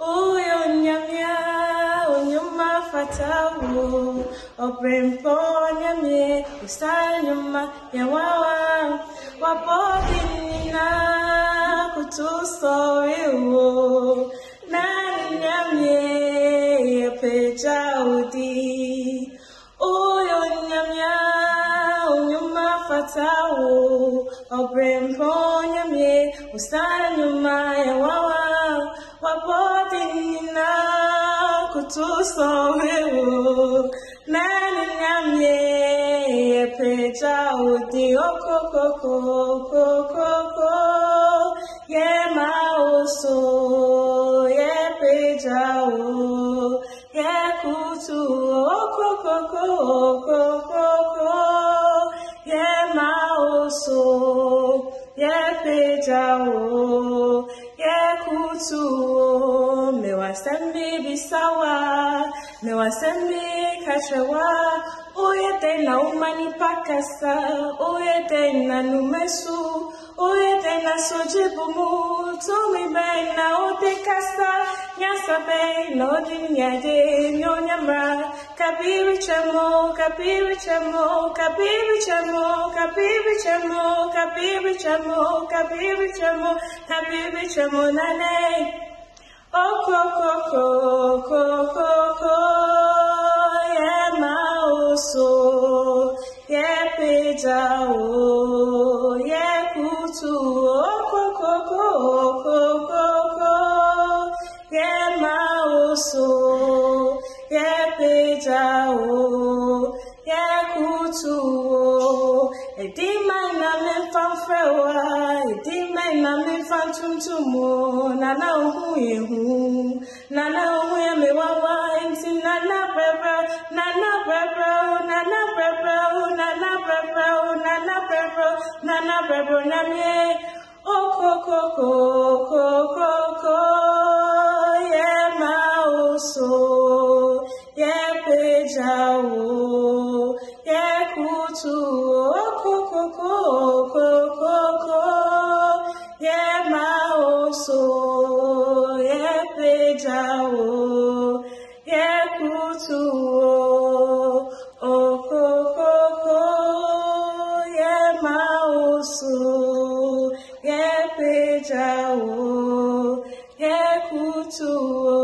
uyo nyamya unyuma fatawo oprempo nyamye usanyuma yawawa wapokinina kutusowiwo nanyamye yepechaudi uyo nyamya unyuma fatawo oprempo nyamye usanyuma yawawa wapo O Yekutu okokokokokoko Yema oso yepeja o Yekutu o Mewasembi bisawa Mewasembi kashawa Oyete na umani pakasa Oyete na numesu Oyete na sojibumu Tumi be na otekasa Nyasa be na odinyade Nyonyamra Kabiri chemo Kabiri chemo Kabiri chemo Kabiri chemo Kabiri chemo Kabiri chemo Kabiri chemo Nane Yema oso Yepeja o Yekutu Okokokokokoko Yema oso Yepeja o Yekutu o Edima na Edima na memfantumtumo Nana ohu yehu Nana ohu ya mewawa Enti nana brebra Nana brebra Nana brebra Nana brebra Nana brebra Nana brebra Namye Okokokokokoko Yema oso. Yepeja o o, yekutu o, okokoko, yemausu, yepeja oh, yekutu o.